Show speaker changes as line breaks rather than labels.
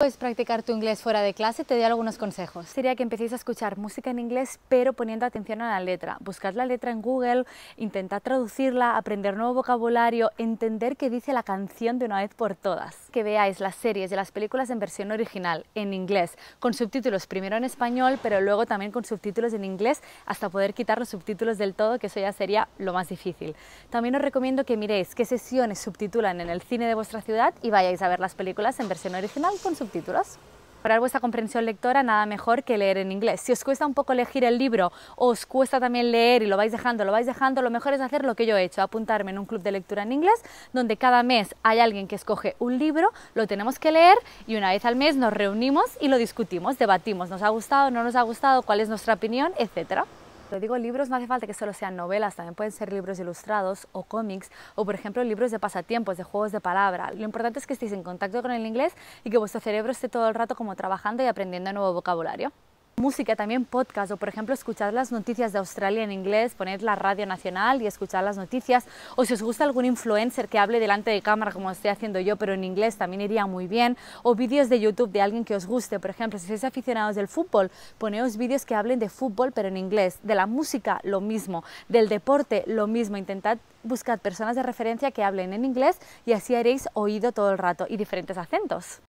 Puedes practicar tu inglés fuera de clase, te doy algunos consejos. Sería que empecéis a escuchar música en inglés, pero poniendo atención a la letra. Buscad la letra en Google, intentad traducirla, aprender nuevo vocabulario, entender qué dice la canción de una vez por todas. Que veáis las series y las películas en versión original, en inglés, con subtítulos primero en español, pero luego también con subtítulos en inglés, hasta poder quitar los subtítulos del todo, que eso ya sería lo más difícil. También os recomiendo que miréis qué sesiones subtitulan en el cine de vuestra ciudad y vayáis a ver las películas en versión original con subtítulos subtítulos. Para vuestra comprensión lectora, nada mejor que leer en inglés. Si os cuesta un poco elegir el libro, o os cuesta también leer y lo vais dejando, lo vais dejando, lo mejor es hacer lo que yo he hecho, apuntarme en un club de lectura en inglés, donde cada mes hay alguien que escoge un libro, lo tenemos que leer y una vez al mes nos reunimos y lo discutimos, debatimos, nos ha gustado, no nos ha gustado, cuál es nuestra opinión, etcétera. Lo digo libros, no hace falta que solo sean novelas, también pueden ser libros ilustrados o cómics o por ejemplo libros de pasatiempos, de juegos de palabra. Lo importante es que estéis en contacto con el inglés y que vuestro cerebro esté todo el rato como trabajando y aprendiendo nuevo vocabulario música, también podcast o por ejemplo escuchar las noticias de Australia en inglés, poned la radio nacional y escuchar las noticias o si os gusta algún influencer que hable delante de cámara como estoy haciendo yo pero en inglés también iría muy bien o vídeos de YouTube de alguien que os guste, por ejemplo si sois aficionados del fútbol, poneos vídeos que hablen de fútbol pero en inglés, de la música lo mismo, del deporte lo mismo, intentad buscar personas de referencia que hablen en inglés y así haréis oído todo el rato y diferentes acentos.